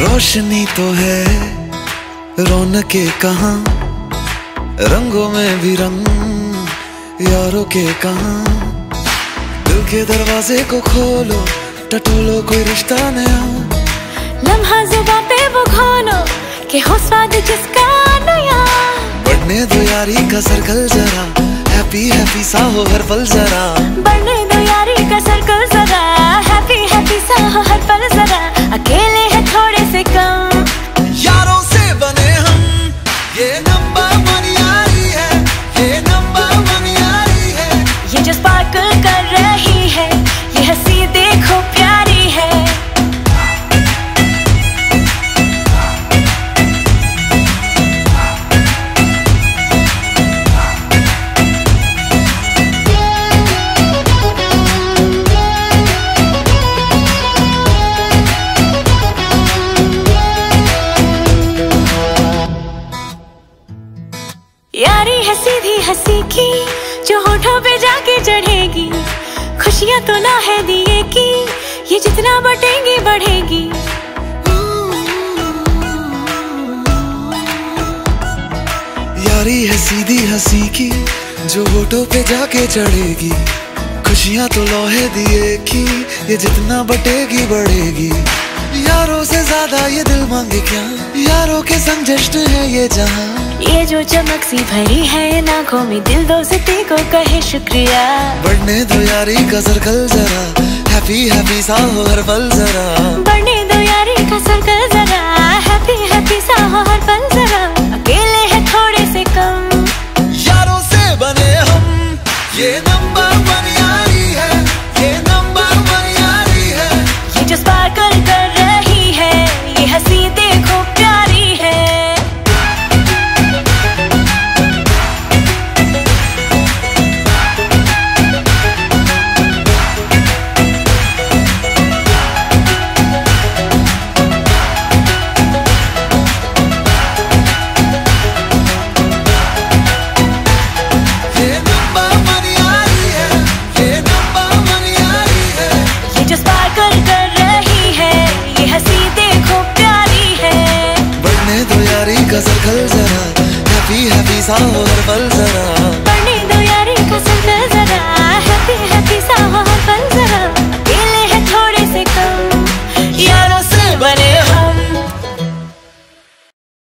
रोशनी तो है। रौनक के कहा? रंगों में भी रंग यारों के कहा? दिल के दरवाजे को खोलो टटोलो कोई रिश्ता नया। लम्हा जुबा पे वो खोलो के हो स्वाद जिसका नया। बढ़ने दो यारी का सर्कल जरा हैप्पी हैप्पी सा हो हर पल जरा। बढ़ने दो यारी का सर्कल जरा हैप्पी हो स्पार्कल कर रही है। ये हँसी देखो प्यारी है। यारी है, सीधी हँसी की, जो होठों पे जाके चढ़ेगी। खुशियाँ तो ना है दिए की, ये जितना बटेंगी बढ़ेगी। यारी है सीधी हँसी की, जो होठों पे जाके चढ़ेगी। खुशियाँ तो लोहे दिए की, ये जितना बटेगी बढ़ेगी। यारों से ज़्यादा ये दिल मांगे क्या? यारों के जश्न है ये जहाँ। ये जो चमक सी भरी है इन आँखों में दिल दोस्ती को कहे शुक्रिया। बढ़ने दो यारी का सर्कल जरा हैप्पी हैप्पी सा हो हर पल जरा। बढ़ने दो यारी का सर्कल जरा हैप्पी हो सर्कल जरा हैप्पी हैप्पी सा हो हर जरा।